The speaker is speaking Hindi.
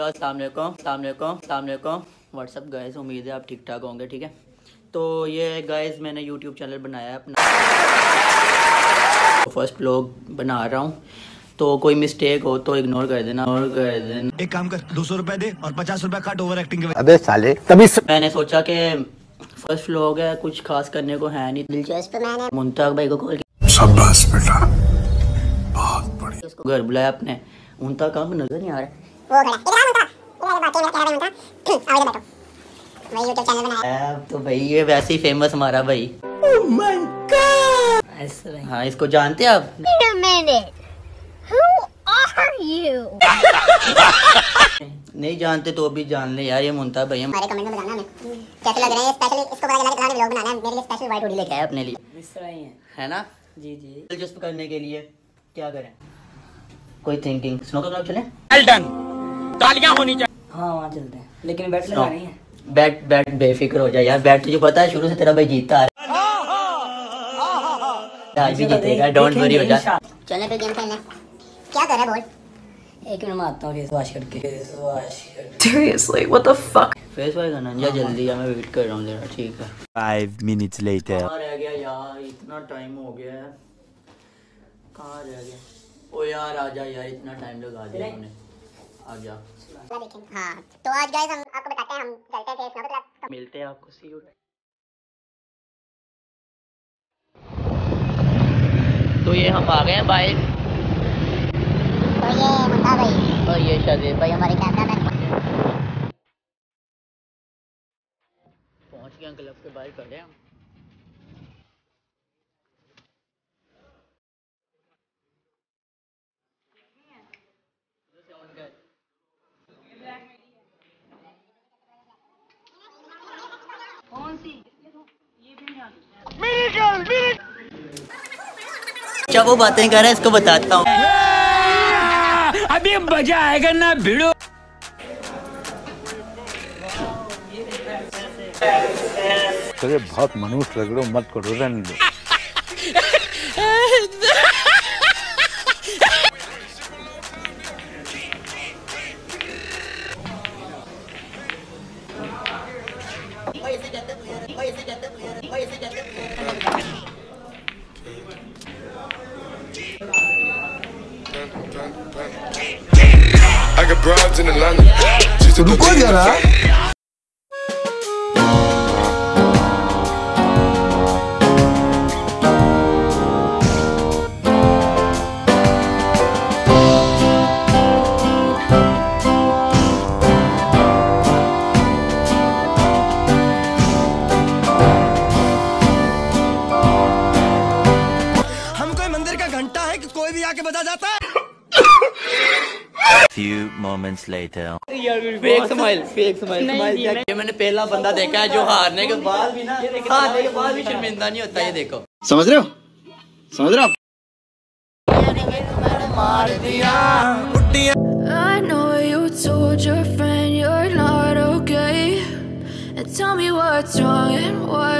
हेलो अस्सलाम वालेकुम अस्सलाम वालेकुम अस्सलाम वालेकुम। व्हाट्सअप गाइस उम्मीद है आप ठीक ठाक होंगे ठीक है? तो ये गाइस मैंने यूट्यूब चैनल बनाया है अपना। फ़र्स्ट ब्लॉग बना रहा हूँ। तो कोई मिस्टेक हो तो इग्नोर कर देना और कर देना। एक काम कर दो सौ रुपए दे और पचास रुपए काट ओवर एक्टिंग के अबे साले तभी स... मैंने सोचा कि फ़र्स्ट व्लॉग है कुछ खास करने को है नहीं। दिलचस्प मैंने मुंताक भाई को कॉल शाबाश बेटा बहुत बढ़िया। उसको घर बुलाया अपने। उनता काम नज़र नहीं आ रहा। वो खड़ा इधर आ मुंता इधर बात मैं कह रहा आओ इधर बैठो वही यूट्यूब चैनल बना अब तो भाई ये वैसे ही फ़ेमस हमारा भाई ऐसे भाई। हाँ इसको जानते हैं आप? Wait a minute. Who are you? नहीं जानते तो भी जान ले यार ये मुंता भाई। हमारे कमेंट में बताना हमें। कैसे लग रहे हैं? स्पेशली इसको पता चला कि व्लॉग बनाना है। मेरे लिए स्पेशल वाइट हुडी लेके है अपने लिए। इस तरह ही। है है ना? जी जी। दिलचस्प करने के लिए। क्या करें? कोई थिंकिंग स्नो का क्लब चले। हाँ वहाँ चलते हैं। लेकिन बैट लगानी है? बैट बैट बेफिक्र हो जाए यार। बैट तुझे पता है शुरू से तेरा भाई जीतता आ रहा है। आज भी जीतेगा डोंट वरी हो जा। चलने पे गेम खेलने। क्या कर रहा है बोल? एक मिनट में आता हूँ फेस वॉश करके। Face wash Seriously, what the fuck? Face wise करना जा जल्दी या मैं वेट कर रहा हूँ जरा ठीक है। फाइव मिनट्स लेटर कहाँ रह गया यार? इतना टाइम हो गया है कहाँ रह गया? ओ यार आजा यार इतना टाइम लगा दिया हमने। हाँ तो आज गाइस हम आपको बताते हैं हम चलते थे स्नो क्लब मिलते हैं आपको सी यू तो ये हम आ गए हैं बाइक। तो ये मुंता भाई। और ये शादी भाई हमारे कैमरामैन पहुँच गए क्लब के बाहर खड़े हैं हम। अच्छा वो बातें कर रहा है इसको बताता हूँ। अभी मज़ा आएगा ना भिड़ो। अरे बहुत मनुष्य लग रहे हो मत करो रहने दो। I got broads in Atlanta. To आके बजा जाता है। Few moments later. Fake smile fake smile smile ये मैंने पहला बंदा देखा है जो हारने के बाद भी ना हारने के बाद भी शर्मिंदा नहीं होता ये देखो। समझ रहे हो? समझ रहे हो आप? I know you told your friend you're not okay. And tell me what's wrong and why